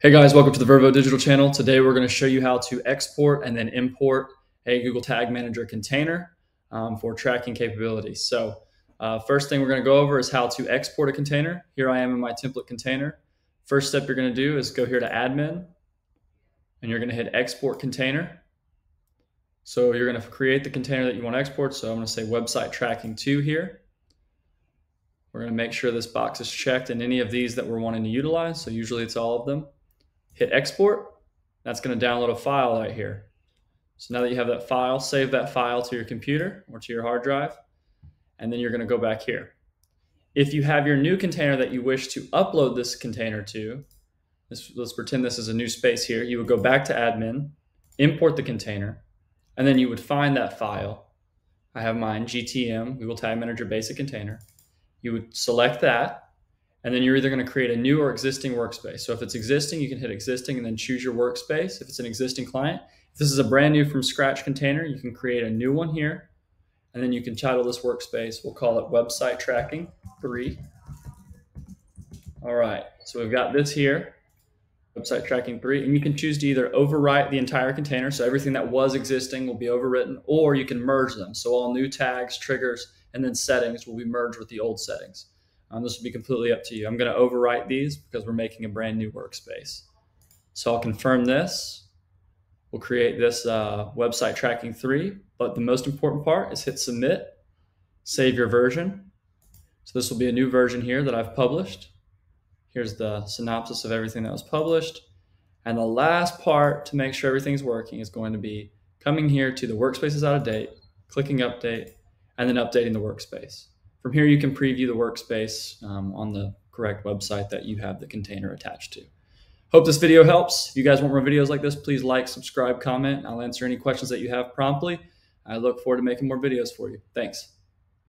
Hey guys, welcome to the Vervo Digital channel. Today we're going to show you how to export and then import a Google Tag Manager container um, for tracking capabilities. So uh, first thing we're going to go over is how to export a container. Here I am in my template container. First step you're going to do is go here to admin and you're going to hit export container. So you're going to create the container that you want to export. So I'm going to say website tracking 2 here. We're going to make sure this box is checked in any of these that we're wanting to utilize. So usually it's all of them hit export. That's going to download a file right here. So now that you have that file, save that file to your computer or to your hard drive, and then you're going to go back here. If you have your new container that you wish to upload this container to, let's pretend this is a new space here, you would go back to admin, import the container, and then you would find that file. I have mine, GTM, Google Tag Manager Basic Container. You would select that, and then you're either going to create a new or existing workspace. So if it's existing, you can hit existing and then choose your workspace. If it's an existing client, if this is a brand new from scratch container, you can create a new one here. And then you can title this workspace. We'll call it website tracking three. All right, so we've got this here, website tracking three, and you can choose to either overwrite the entire container, so everything that was existing will be overwritten, or you can merge them. So all new tags, triggers, and then settings will be merged with the old settings. Um, this will be completely up to you. I'm going to overwrite these because we're making a brand new workspace. So I'll confirm this. We'll create this uh, website tracking three, but the most important part is hit submit, save your version. So this will be a new version here that I've published. Here's the synopsis of everything that was published. And the last part to make sure everything's working is going to be coming here to the workspace is out of date, clicking update, and then updating the workspace. From here, you can preview the workspace um, on the correct website that you have the container attached to. Hope this video helps. If you guys want more videos like this, please like, subscribe, comment. I'll answer any questions that you have promptly. I look forward to making more videos for you. Thanks.